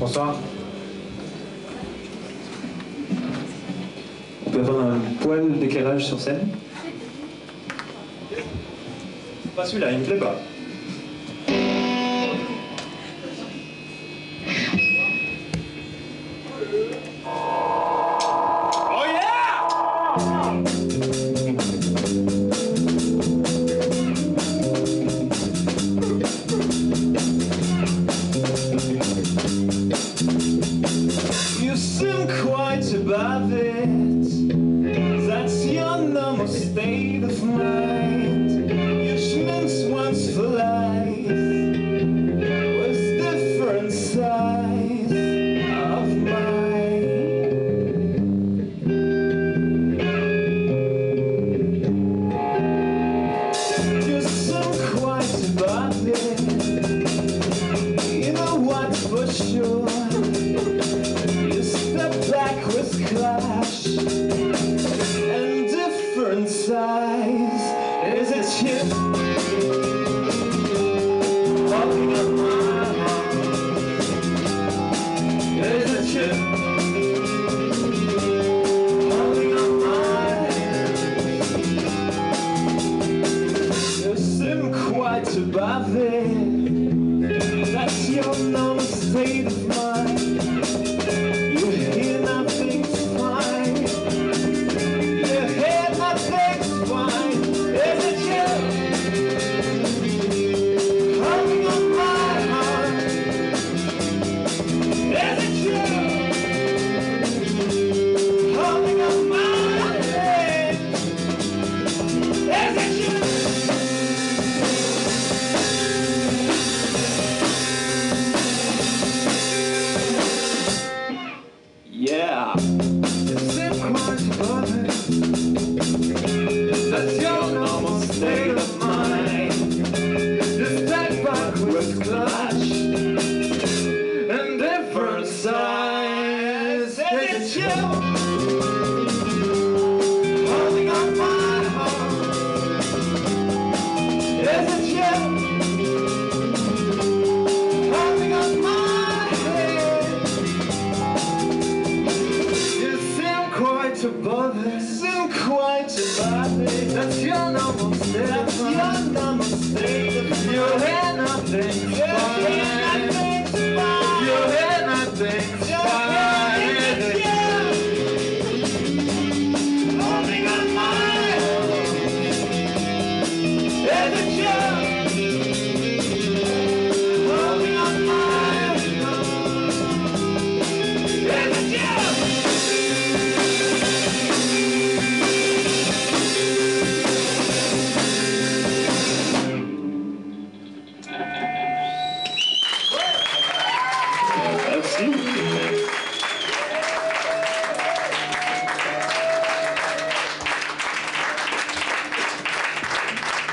Bonsoir. On peut avoir un poil d'éclairage sur scène Pas celui-là, il me plaît pas.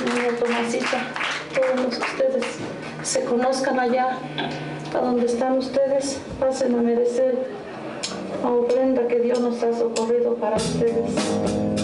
amiga Tomasita, todos ustedes se conozcan allá, a donde están ustedes, pasen a merecer la ofrenda que Dios nos ha socorrido para ustedes.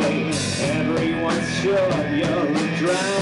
face Everyone's sure you'll drown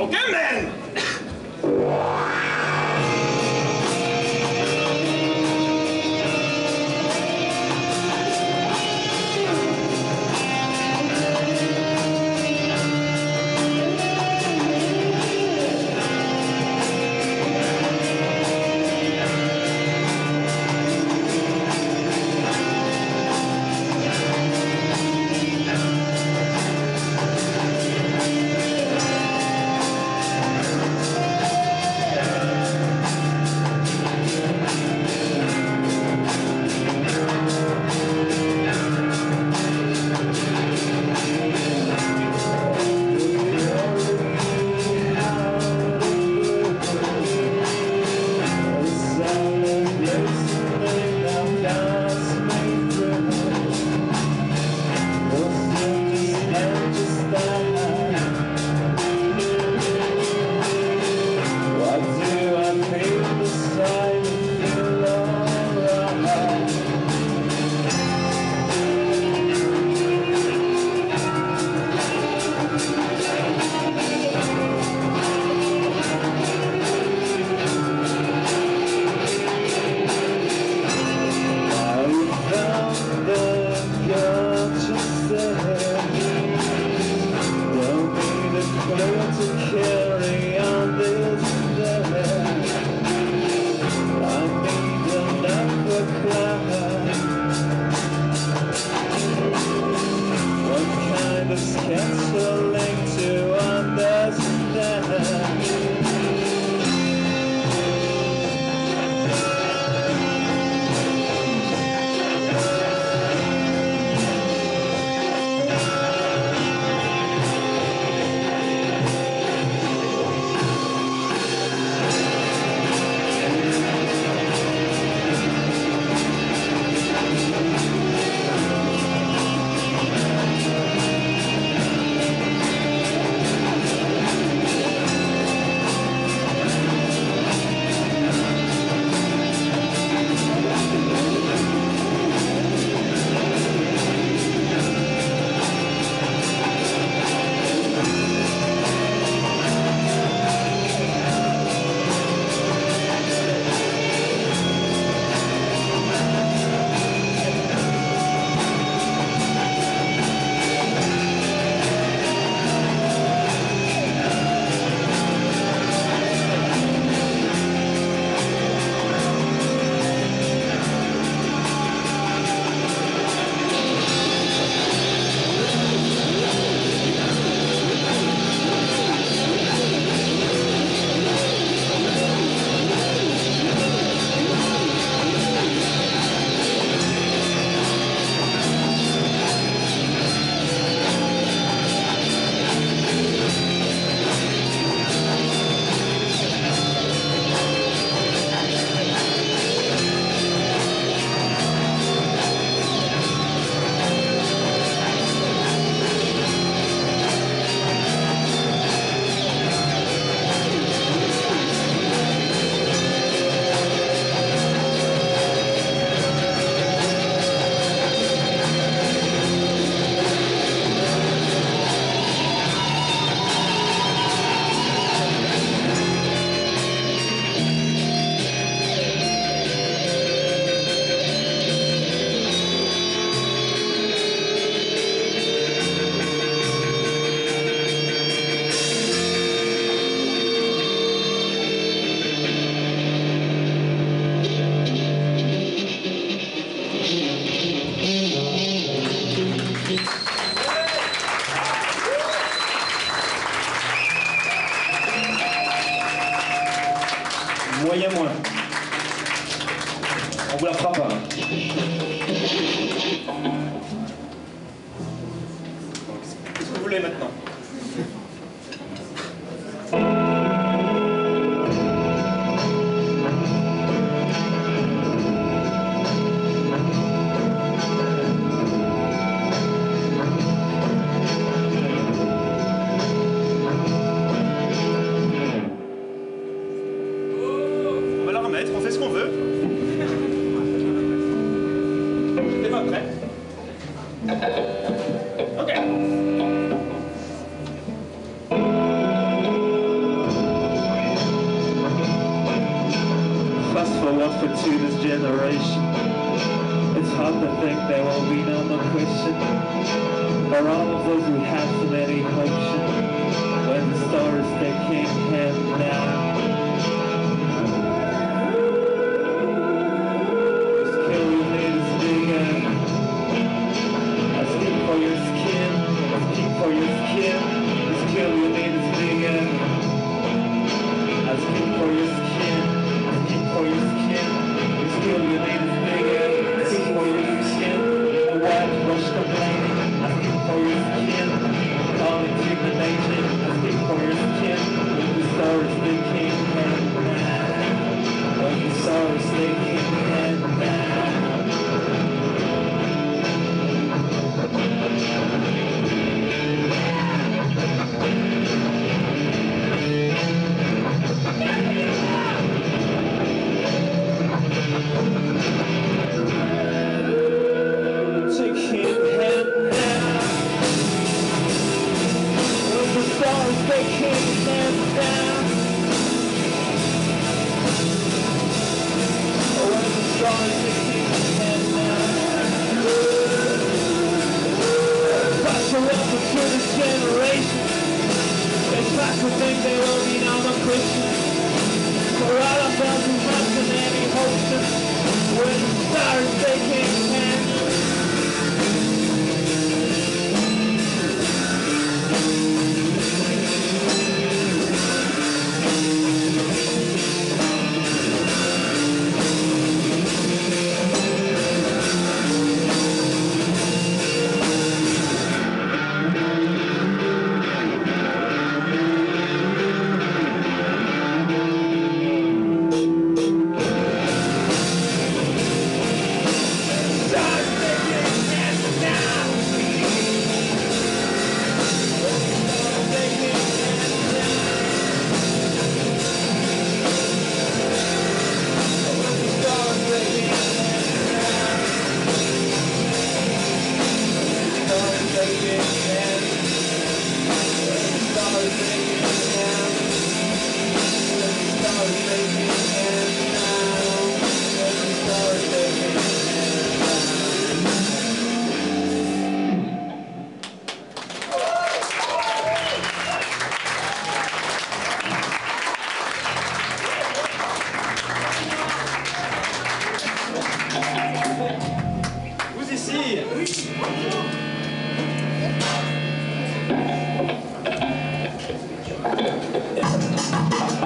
Qualquer merda!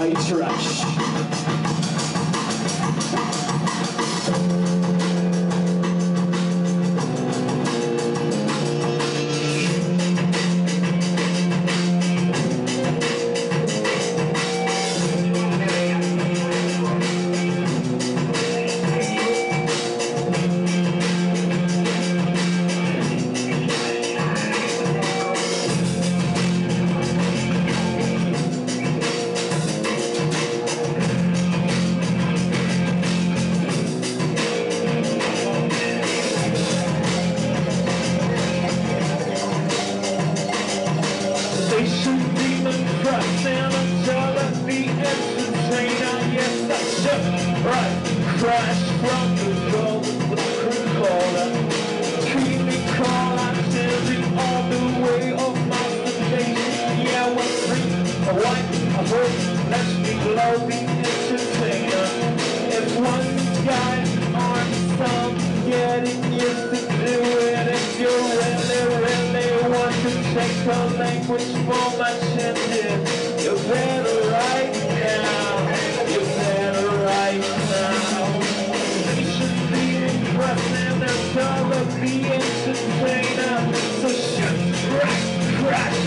I trash. make her language for my chanting. You better write now. You better write now. She should be impressed impressive. That's all of the entertainer. So shut right, right.